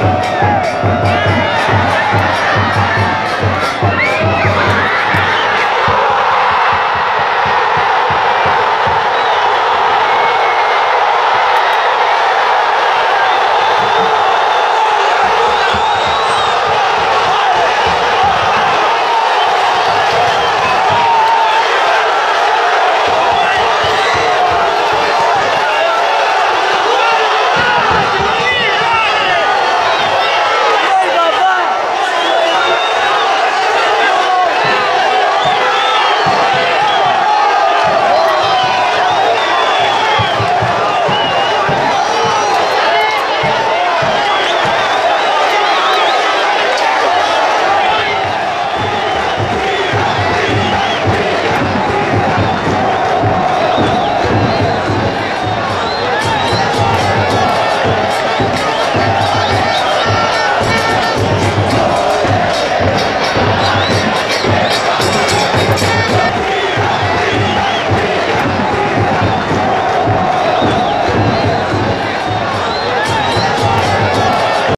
やった!